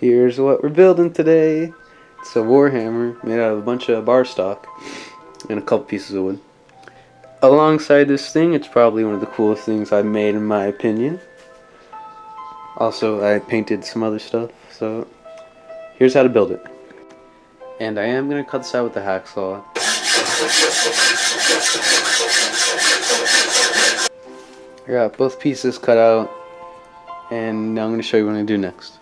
Here's what we're building today. It's a Warhammer made out of a bunch of bar stock and a couple pieces of wood. Alongside this thing, it's probably one of the coolest things I've made in my opinion. Also, I painted some other stuff, so here's how to build it. And I am going to cut this out with the hacksaw. I got both pieces cut out, and now I'm going to show you what to do next.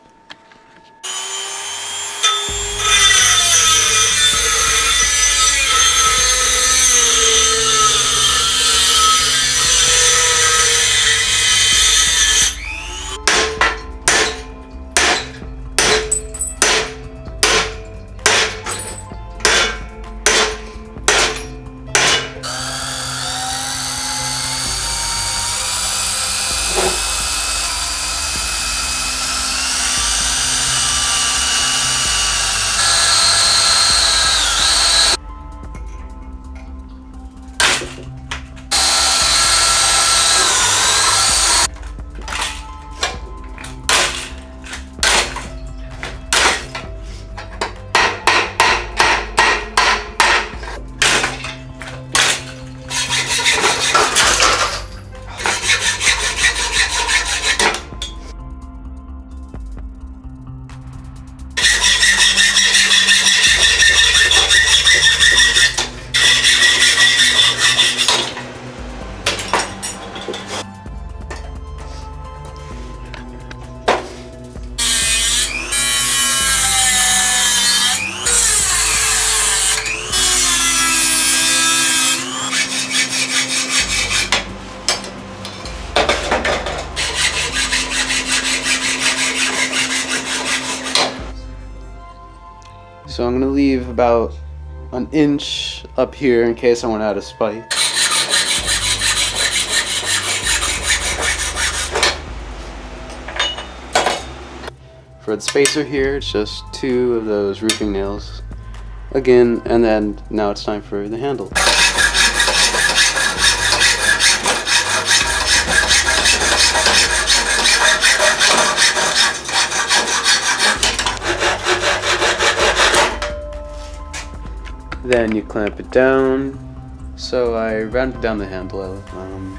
So I'm going to leave about an inch up here in case I want to add a spike. For the spacer here, it's just two of those roofing nails. Again, and then now it's time for the handle. Then you clamp it down. So I rounded down the handle. Um,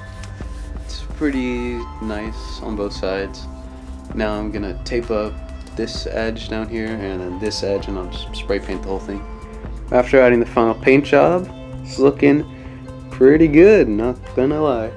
it's pretty nice on both sides. Now I'm gonna tape up this edge down here and then this edge and I'll just spray paint the whole thing. After adding the final paint job, it's looking pretty good, not gonna lie.